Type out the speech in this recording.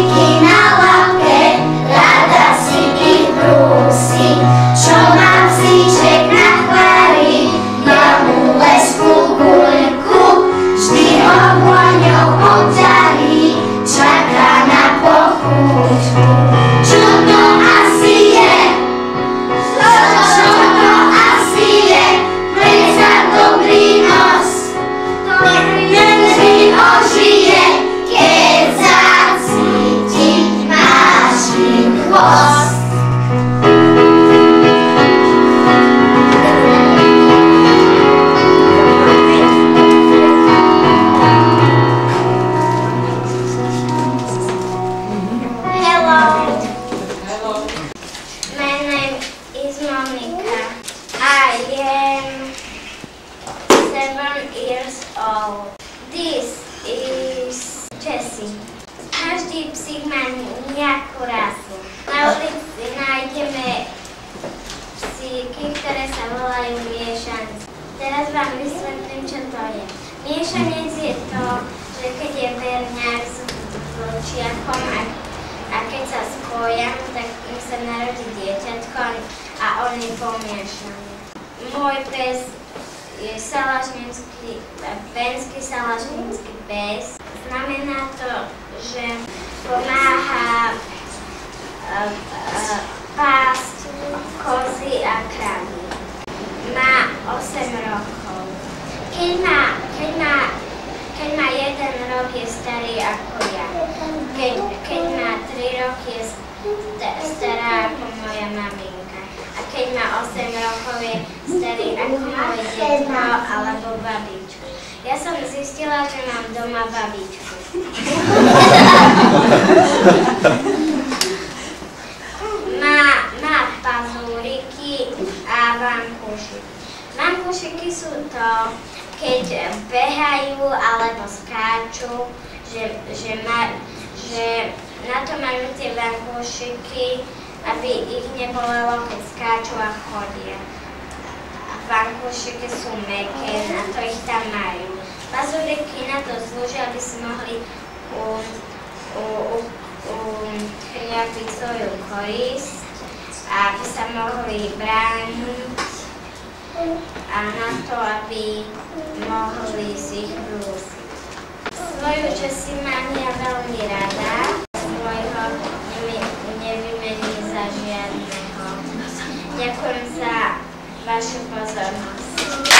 Mickey. Old. This is Jessie. Každý psík má nejakú rasu. Na ulici nájdeme psíky, ktoré sa volajú miešanci. Teraz vám vysvetlím, čo to je. Miešanec je to, že keď je verňák s vlčiakom a, a keď sa spoja, tak im sa narodí dieťatko a on je pomiešaný. Môj pes je salažnícky, benský salažnícky pes. Znamená to, že pomáha uh, pásť kozy a kravy. Má 8 rokov. Keď má, keď má, keď má jeden rok, je starý ako ja. Keď, keď má 3 roky, je st- stará ako moja maminka. Keď má 8 rokov, je starý ako moje detko alebo babičku. Ja som zistila, že mám doma babičku. má, má pazúriky a vankuši. Vankušiky sú to, keď behajú alebo skáču, že, že, ma, že na to majú tie vankušiky, aby ich nebolelo, keď skáču a chodia. A vankušiky sú meké, na to ich tam majú. Pazúriky na to slúžia, aby si mohli um, um, um, chliapiť svoju korisť, aby sa mohli brániť a na to, aby mohli si ich brúsiť. Svoju časy mám ja e a começar baixo com as.